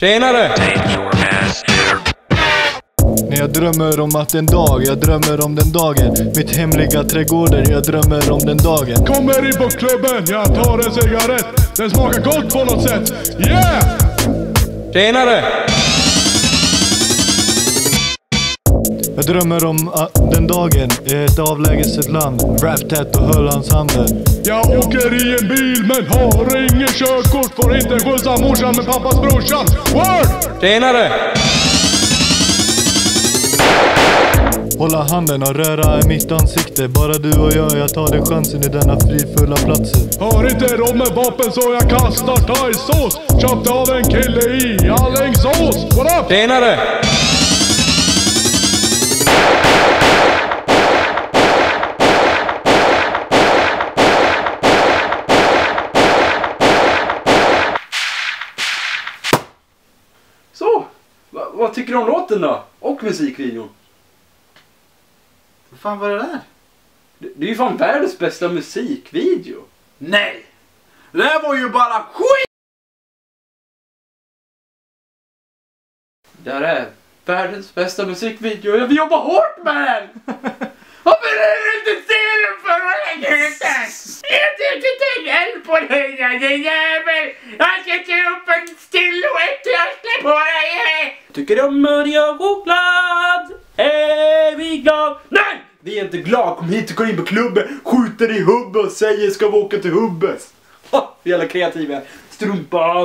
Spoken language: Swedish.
Tjenare! När jag drömmer om att en dag, jag drömmer om den dagen Mitt hemliga trädgården, jag drömmer om den dagen Kommer in på klubben, jag tar en cigarett. Den smakar gott på något sätt. Yeah! Tjenare! Jag drömmer om att den dagen i ett avlägset land Rap tätt och höll hans handen Jag åker i en bil men har inget körkort. Får inte skjutsa morsan med pappas brorsan. Word! Tjenare! Hålla handen och röra i mitt ansikte Bara du och jag, jag tar den chansen i denna fridfulla platsen Har inte råd med vapen så jag kastar thaisås. Köpte av en kille i Alingsås. What up? Tjenare! Vad tycker du om låten då? Och musikvideon? Vad fan var det där? Det, det är ju fan världens bästa musikvideo. Nej! Det där var ju bara skit! Det här är världens bästa musikvideo. Jag jobbar hårt med den! Varför är du inte se den för vad lägger ut den? Jag tycker inte eld på dig jävel! Jag sätter upp en silhuett och jag slår på! Tycker om mörja choklad? Är vi glad? Nej! Vi är inte glad. Kom hit och gå in på klubben, skjuter i hubben och säger ska vi åka till Hubbes. Ha, jävla är kreativa. Strumpa